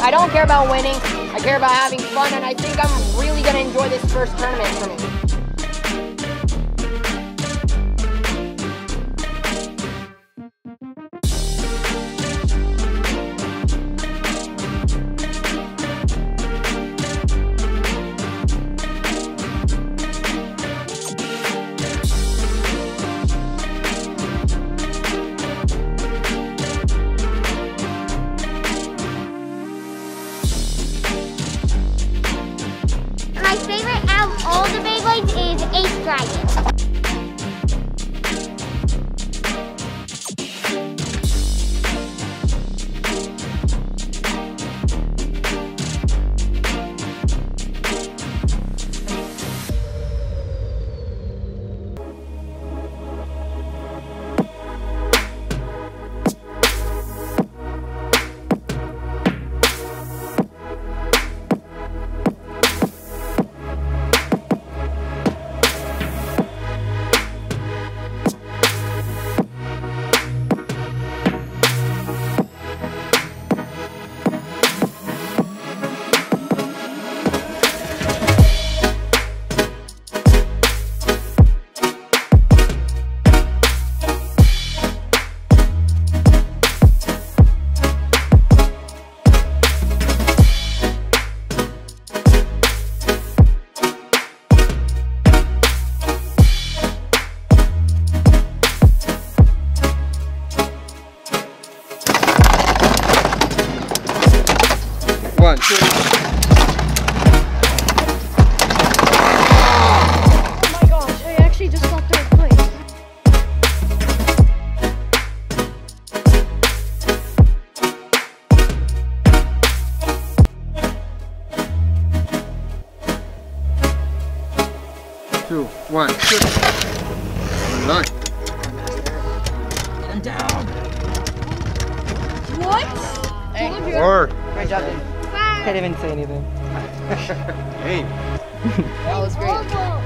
I don't care about winning. I care about having fun, and I think I'm really gonna enjoy this first tournament for me. All the Beyblades is One, two. Oh my gosh, I actually just got third place. Two, one, two. Nine. Four. Great job, dude. Can't even say anything. hey. That was great. Oval.